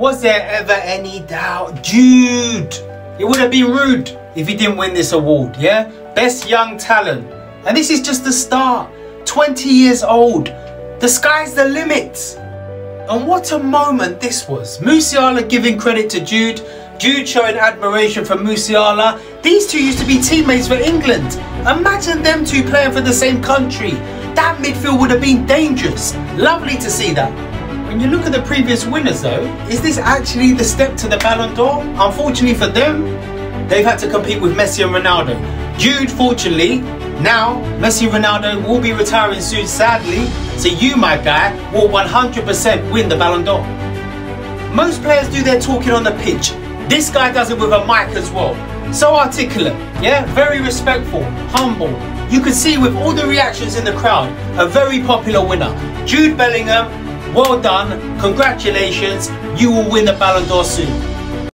Was there ever any doubt? Jude! It would have been rude if he didn't win this award, yeah? Best Young Talent. And this is just the start. 20 years old. The sky's the limit. And what a moment this was. Musiala giving credit to Jude, Jude showing admiration for Musiala. These two used to be teammates for England. Imagine them two playing for the same country. That midfield would have been dangerous. Lovely to see that. When you look at the previous winners though, is this actually the step to the Ballon d'Or? Unfortunately for them, they've had to compete with Messi and Ronaldo. Jude, fortunately, now Messi and Ronaldo will be retiring soon, sadly, so you, my guy, will 100% win the Ballon d'Or. Most players do their talking on the pitch. This guy does it with a mic as well. So articulate, yeah, very respectful, humble. You can see with all the reactions in the crowd, a very popular winner. Jude Bellingham, well done, congratulations, you will win the Ballon d'Or soon.